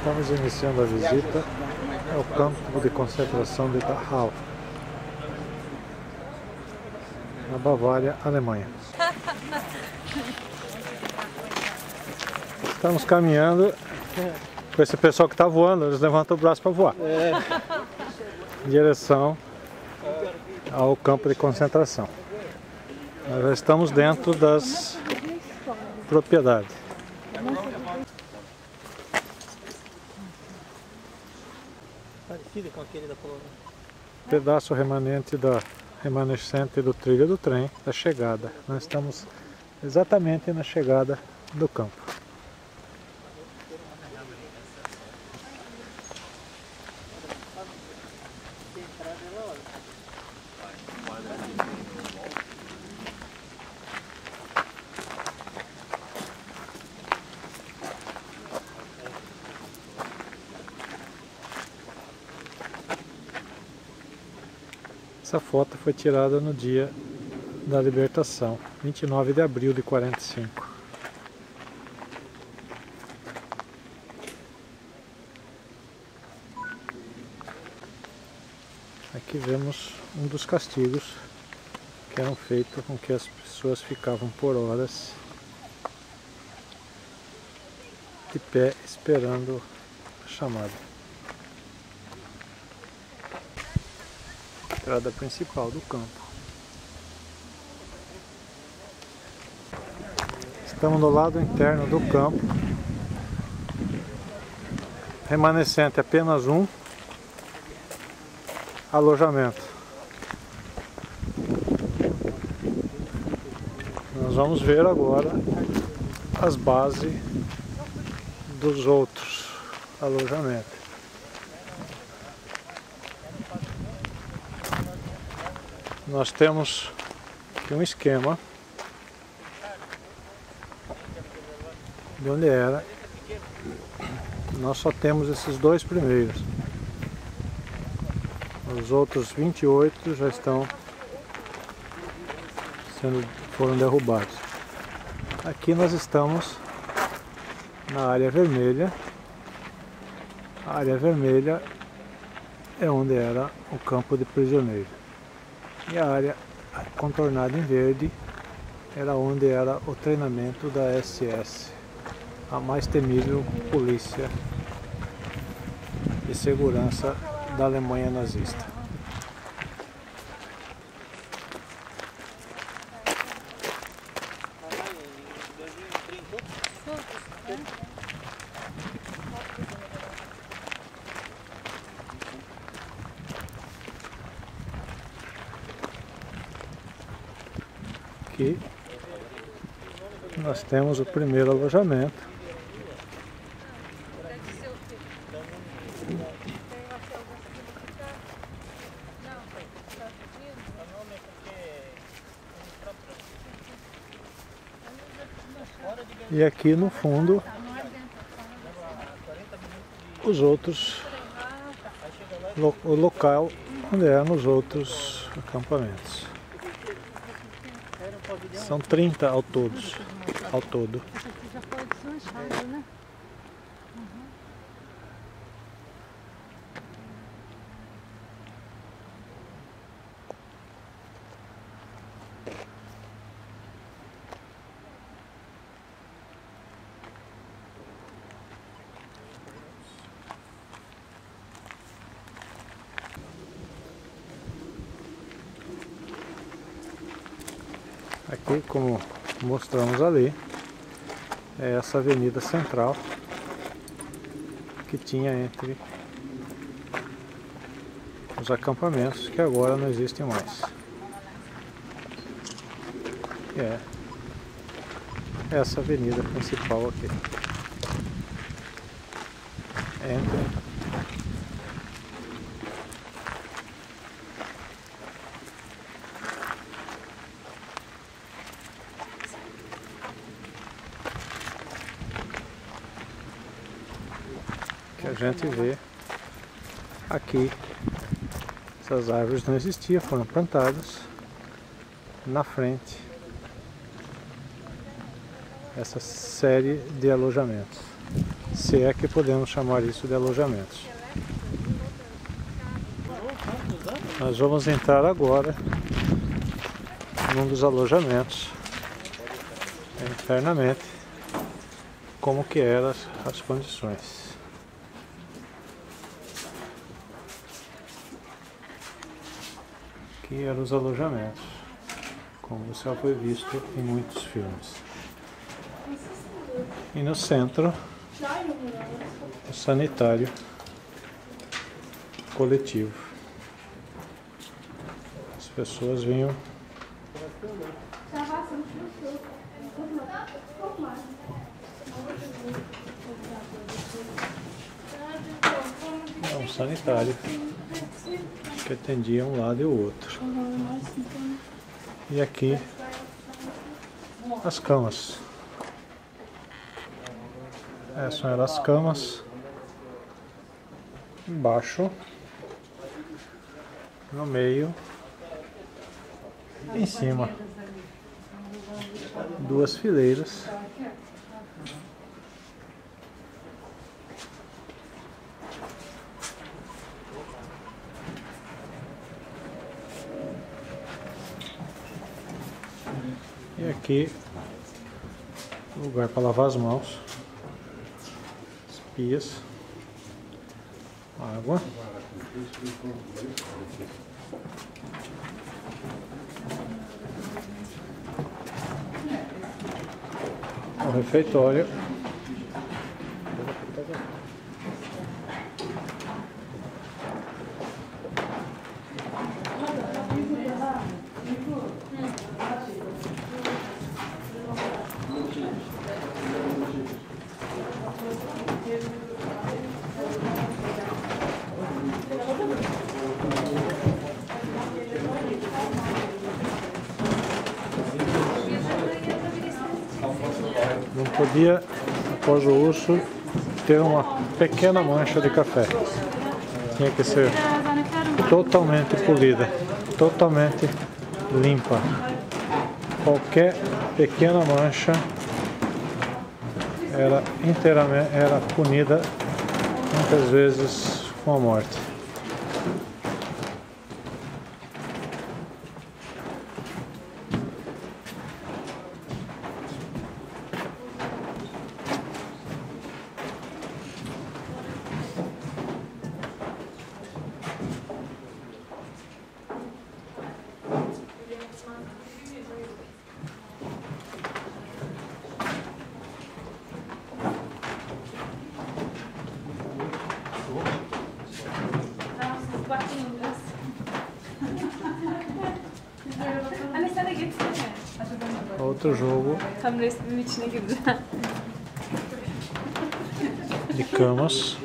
Estamos iniciando a visita ao campo de concentração de Dachau, na Bavária, Alemanha. Estamos caminhando com esse pessoal que está voando, eles levantam o braço para voar. Em direção ao campo de concentração. Nós já estamos dentro das propriedades. Parecido com aquele da. Pedaço remanente da remanescente do trilho do trem da chegada. Nós estamos exatamente na chegada do campo. Essa foto foi tirada no dia da libertação, 29 de abril de 45. Aqui vemos um dos castigos que eram feitos com que as pessoas ficavam por horas de pé esperando a chamada. Entrada principal do campo. Estamos no lado interno do campo. Remanescente apenas um alojamento. Nós vamos ver agora as bases dos outros alojamentos. Nós temos aqui um esquema de onde era. Nós só temos esses dois primeiros. Os outros 28 já estão sendo foram derrubados. Aqui nós estamos na área vermelha. A área vermelha é onde era o campo de prisioneiro. E a área contornada em verde era onde era o treinamento da SS, a mais temível polícia de segurança da Alemanha nazista. Aqui nós temos o primeiro alojamento. E aqui no fundo os outros o local onde eram os outros acampamentos. São 30 ao todos, ao todo. Aqui, como mostramos ali, é essa avenida central que tinha entre os acampamentos que agora não existem mais. É essa avenida principal aqui. Entre que a gente vê aqui essas árvores não existiam, foram plantadas na frente essa série de alojamentos. Se é que podemos chamar isso de alojamentos. Nós vamos entrar agora num dos alojamentos internamente como que eram as condições. Aqui eram os alojamentos, como já foi visto em muitos filmes. E no centro, o sanitário coletivo. As pessoas vinham é um sanitário que atendia um lado e o outro. E aqui as camas. Essas eram as camas. Embaixo, no meio, em cima, duas fileiras. E aqui, lugar para lavar as mãos, as pias, água. O refeitório. Podia, após o uso, ter uma pequena mancha de café. Tinha que ser totalmente polida, totalmente limpa. Qualquer pequena mancha era inteiramente era punida muitas vezes com a morte. Outro jogo Tam resmin içine girdiler. de camas.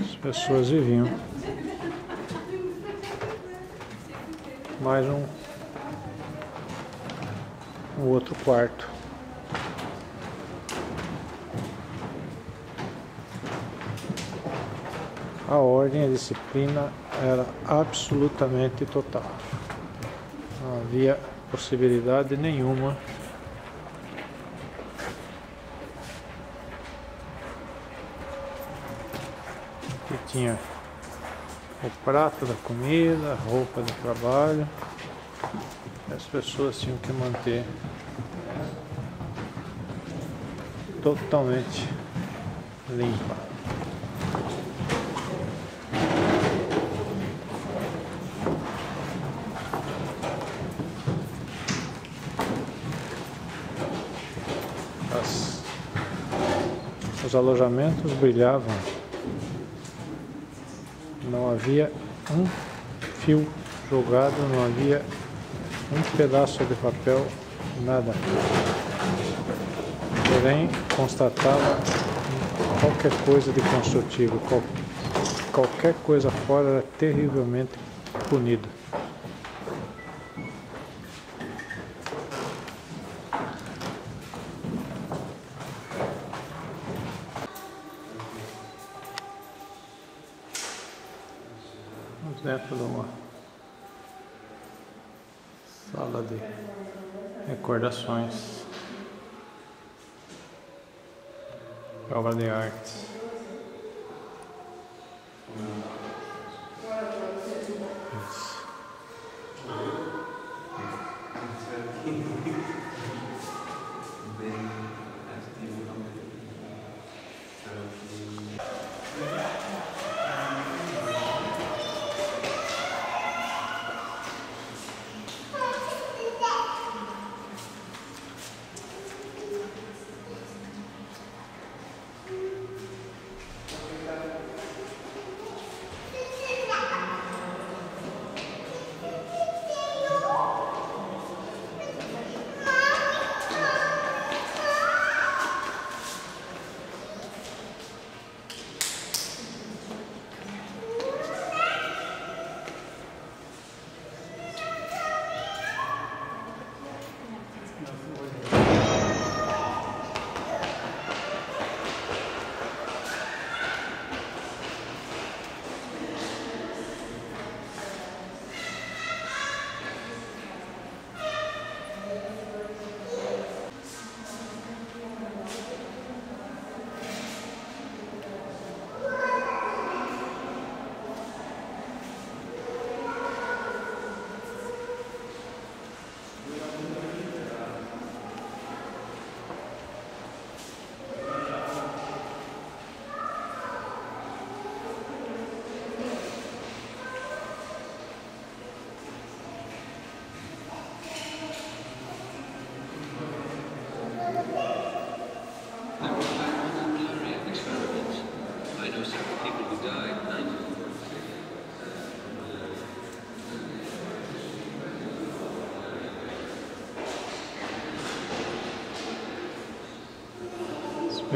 As pessoas viviam. Mais um, um outro quarto. A ordem, a disciplina era absolutamente total. Não havia possibilidade nenhuma que tinha o prato da comida, a roupa do trabalho. As pessoas tinham que manter totalmente limpa. Os alojamentos brilhavam não havia um fio jogado, não havia um pedaço de papel, nada. Porém, constatava qualquer coisa de construtivo, qual- qualquer coisa fora era terrivelmente punido. Vamos dentro de uma sala de recordações, obra de arte.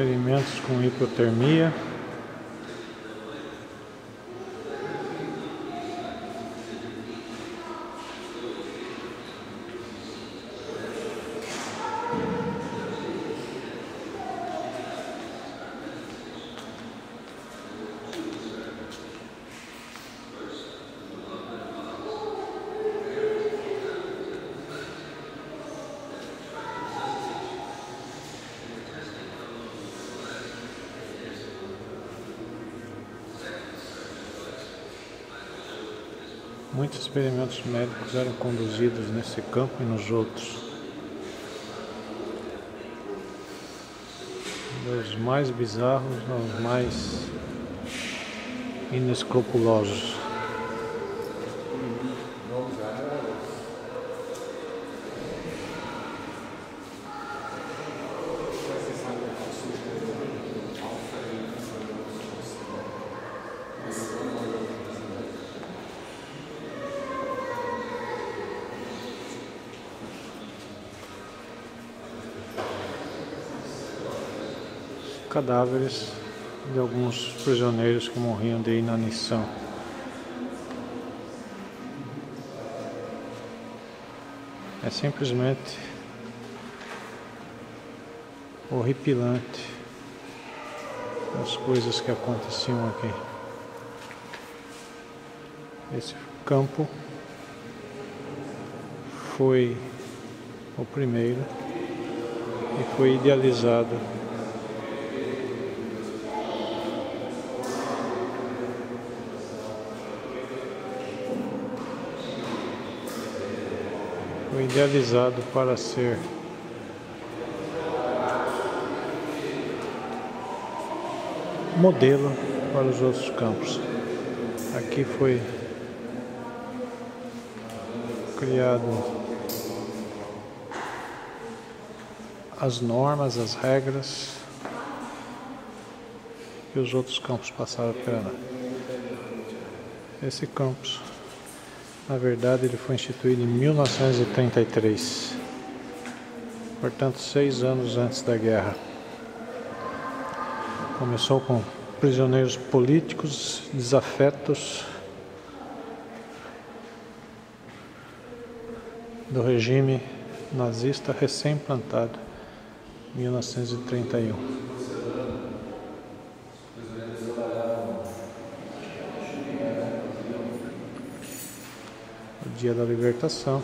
Experimentos com hipotermia. Muitos experimentos médicos eram conduzidos nesse campo e nos outros. Dos mais bizarros aos mais inescrupulosos. Cadáveres de alguns prisioneiros que morriam de inanição. É simplesmente horripilante as coisas que aconteciam aqui. Esse campo foi o primeiro e foi idealizado idealizado para ser modelo para os outros campos. Aqui foi criado as normas, as regras que os outros campos passaram pela. Esse campus na verdade, ele foi instituído em 1933, portanto, seis anos antes da guerra. Começou com prisioneiros políticos desafetos do regime nazista recém-plantado, 1931. Dia da libertação.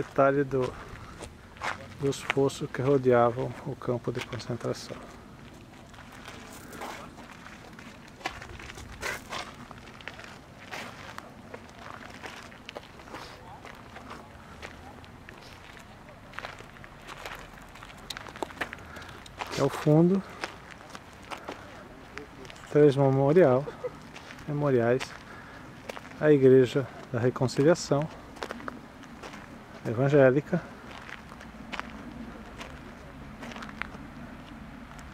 Detalhe do, dos fossos que rodeavam o campo de concentração. Aqui é o fundo. Três memorial, memoriais. A Igreja da Reconciliação evangélica.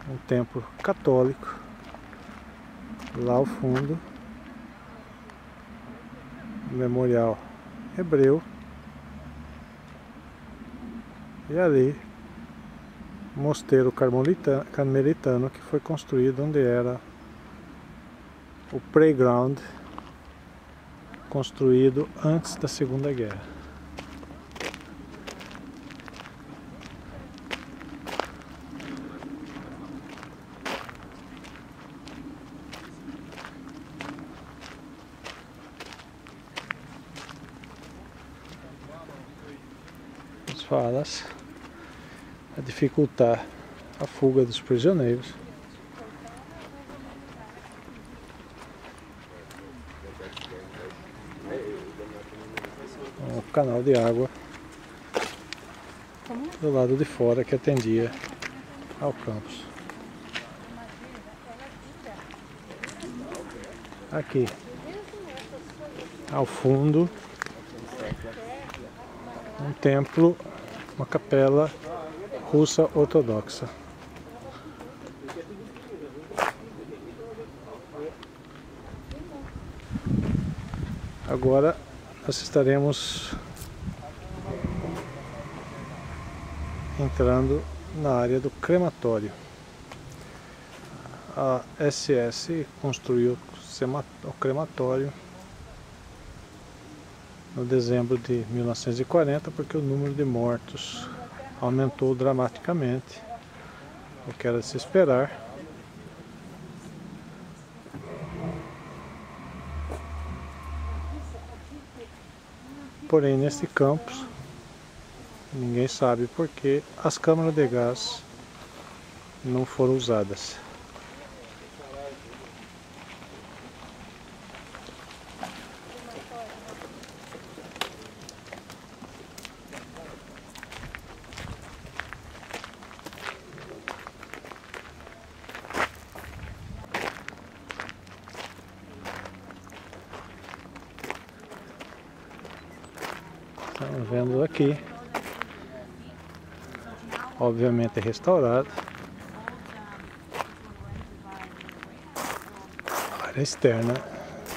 Um templo católico. Lá ao fundo. Memorial hebreu. E ali mosteiro carmelita- carmelitano que foi construído onde era o playground construído antes da Segunda Guerra. As falas a dificultar a fuga dos prisioneiros. Um canal de água do lado de fora que atendia ao campus. Aqui, ao fundo, um templo, uma capela russa ortodoxa. Agora nós estaremos entrando na área do crematório. A SS construiu o crematório no dezembro de 1940 porque o número de mortos aumentou dramaticamente, o que era de se esperar. Porém, neste campus, ninguém sabe por que as câmaras de gás não foram usadas. Estamos vendo aqui. Obviamente restaurado. Área externa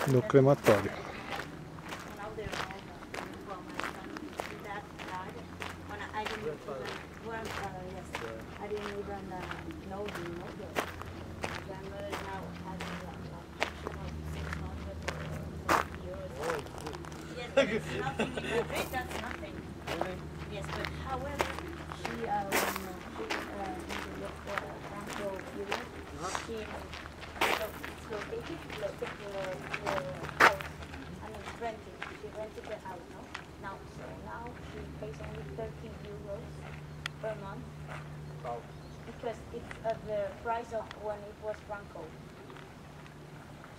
do crematório. Located, uh, uh, house, I mean, rented, she rented the 13 euros per month because it's at the price of when it was Franco.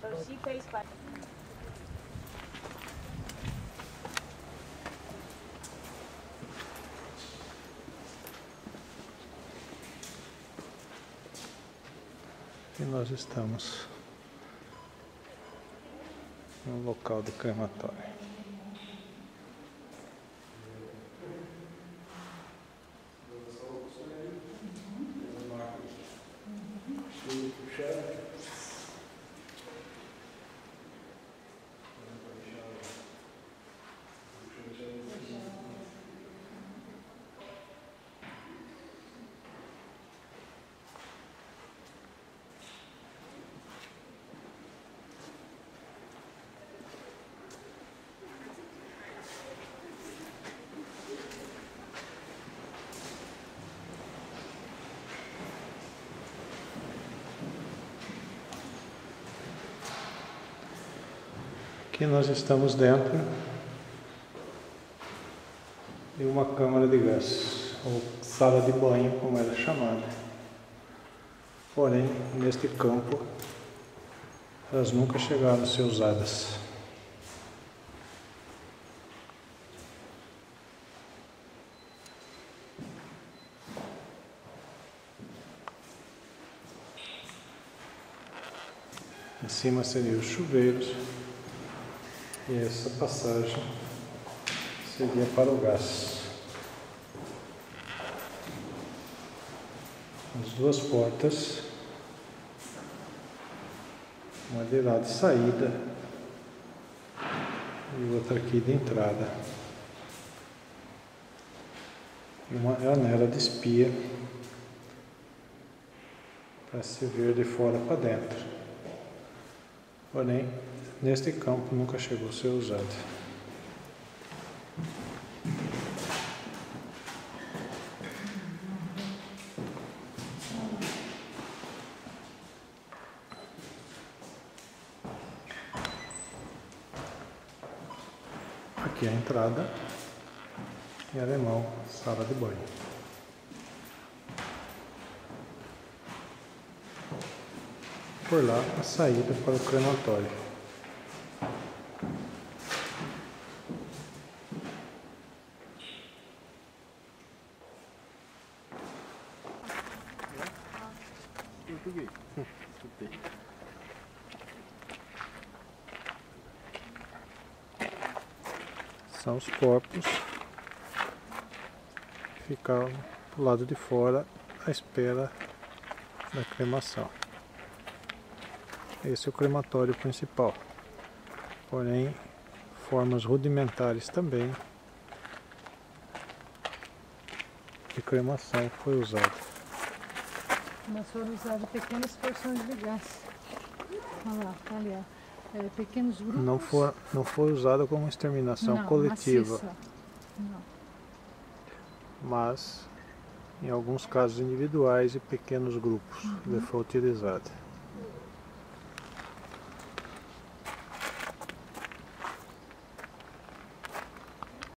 So she pays by. E nós estamos no local do crematório. Aqui nós estamos dentro de uma câmara de gás, ou sala de banho, como era chamada. Porém, neste campo, elas nunca chegaram a ser usadas. Em cima seriam os chuveiros. E essa passagem seria para o gás. As duas portas, uma de lá de saída e outra aqui de entrada. E uma janela de espia para se ver de fora para dentro. Porém, neste campo nunca chegou a ser usado. Aqui é a entrada em alemão, sala de banho. Por lá a saída para o crematório. Os corpos que ficaram do lado de fora à espera da cremação. Esse é o crematório principal. Porém, formas rudimentares também de cremação foi usada. Mas foram usadas pequenas porções de gás. Olha lá, tá ali. É, pequenos grupos. Não foi, não foi usada como exterminação Não, coletiva, maciça. Não. mas em alguns casos individuais e pequenos grupos ele foi utilizado.